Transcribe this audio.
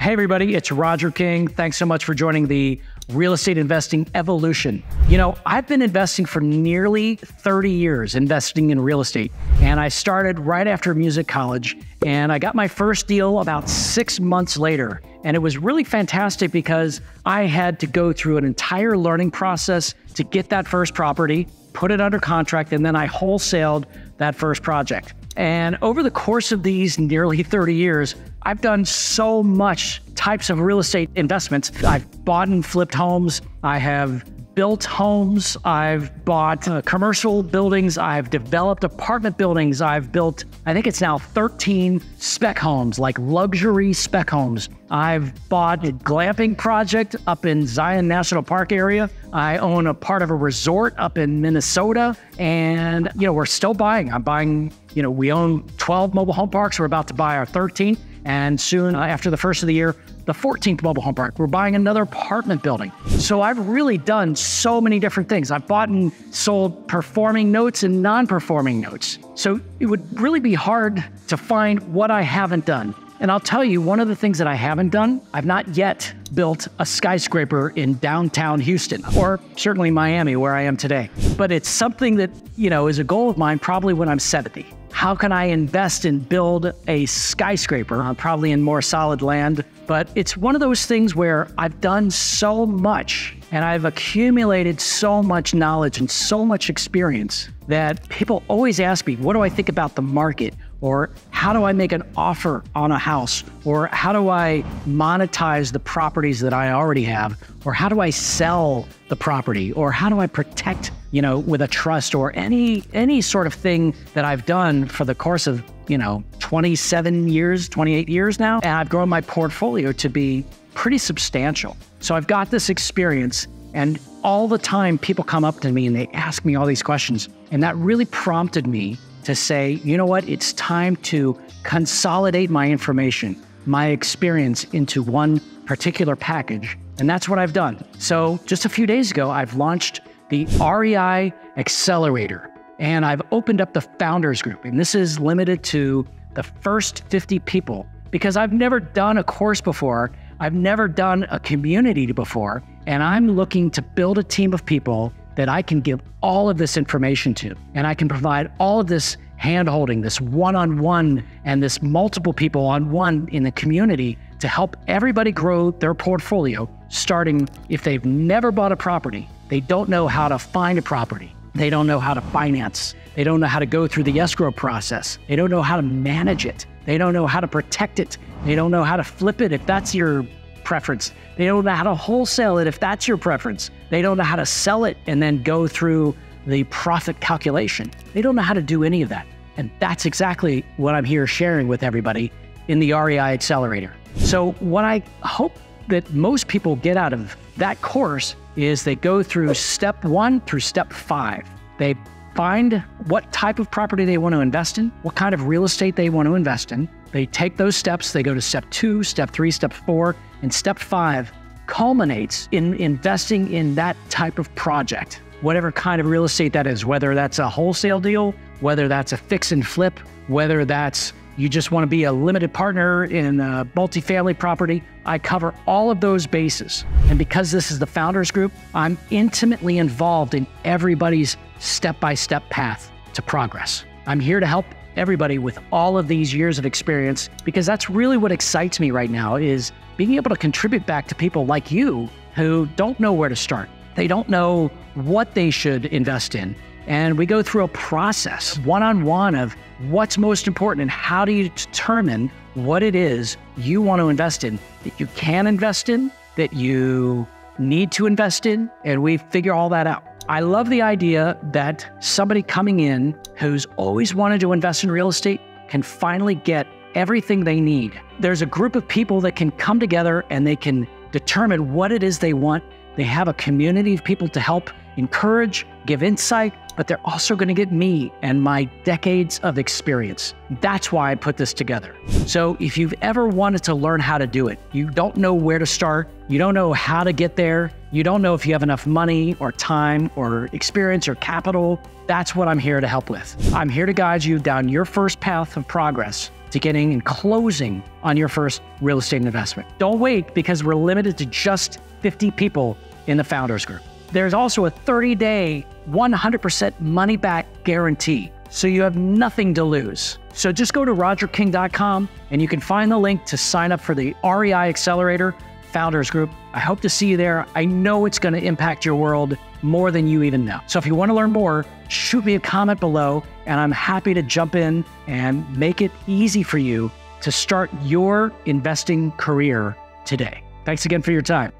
Hey, everybody, it's Roger King. Thanks so much for joining the Real Estate Investing Evolution. You know, I've been investing for nearly 30 years, investing in real estate. And I started right after music college, and I got my first deal about six months later. And it was really fantastic because I had to go through an entire learning process to get that first property, put it under contract, and then I wholesaled that first project. And over the course of these nearly 30 years, I've done so much types of real estate investments. I've bought and flipped homes. I have built homes. I've bought uh, commercial buildings. I've developed apartment buildings. I've built, I think it's now 13 spec homes, like luxury spec homes. I've bought a glamping project up in Zion National Park area. I own a part of a resort up in Minnesota. And, you know, we're still buying. I'm buying, you know, we own 12 mobile home parks. We're about to buy our 13th. And soon uh, after the first of the year, the 14th mobile home park, we're buying another apartment building. So I've really done so many different things. I've bought and sold performing notes and non performing notes. So it would really be hard to find what I haven't done. And I'll tell you, one of the things that I haven't done, I've not yet built a skyscraper in downtown Houston, or certainly Miami, where I am today. But it's something that, you know, is a goal of mine probably when I'm 70. How can I invest and build a skyscraper, uh, probably in more solid land? But it's one of those things where I've done so much and I've accumulated so much knowledge and so much experience that people always ask me, what do I think about the market? Or how do I make an offer on a house? Or how do I monetize the properties that I already have? Or how do I sell the property? Or how do I protect, you know, with a trust or any any sort of thing that I've done for the course of, you know, 27 years, 28 years now? And I've grown my portfolio to be pretty substantial. So I've got this experience and all the time people come up to me and they ask me all these questions. And that really prompted me to say, you know what, it's time to consolidate my information, my experience into one particular package. And that's what I've done. So just a few days ago, I've launched the REI Accelerator and I've opened up the founders group. And this is limited to the first 50 people because I've never done a course before. I've never done a community before. And I'm looking to build a team of people that I can give all of this information to. And I can provide all of this handholding, this one on one, and this multiple people on one in the community to help everybody grow their portfolio, starting if they've never bought a property, they don't know how to find a property, they don't know how to finance, they don't know how to go through the escrow process, they don't know how to manage it, they don't know how to protect it, they don't know how to flip it if that's your preference. They don't know how to wholesale it if that's your preference. They don't know how to sell it and then go through the profit calculation. They don't know how to do any of that. And that's exactly what I'm here sharing with everybody in the REI Accelerator. So, what I hope that most people get out of that course is they go through step one through step five. They find what type of property they want to invest in, what kind of real estate they want to invest in. They take those steps, they go to step two, step three, step four, and step five culminates in investing in that type of project, whatever kind of real estate that is, whether that's a wholesale deal, whether that's a fix and flip, whether that's you just want to be a limited partner in a multifamily property. I cover all of those bases. And because this is the founders group, I'm intimately involved in everybody's step by step path to progress. I'm here to help everybody with all of these years of experience because that's really what excites me right now is being able to contribute back to people like you who don't know where to start. They don't know what they should invest in. And we go through a process one on one of what's most important and how do you determine what it is you want to invest in that you can invest in, that you need to invest in, and we figure all that out. I love the idea that somebody coming in who's always wanted to invest in real estate can finally get everything they need. There's a group of people that can come together and they can determine what it is they want. They have a community of people to help encourage, give insight, but they're also going to get me and my decades of experience. That's why I put this together. So if you've ever wanted to learn how to do it, you don't know where to start, you don't know how to get there, you don't know if you have enough money or time or experience or capital, that's what I'm here to help with. I'm here to guide you down your first path of progress to getting and closing on your first real estate investment. Don't wait because we're limited to just 50 people in the Founders Group. There's also a 30 day, 100% money back guarantee. So you have nothing to lose. So just go to rogerking.com and you can find the link to sign up for the REI Accelerator Founders Group. I hope to see you there. I know it's going to impact your world more than you even know. So if you want to learn more, shoot me a comment below and I'm happy to jump in and make it easy for you to start your investing career today. Thanks again for your time.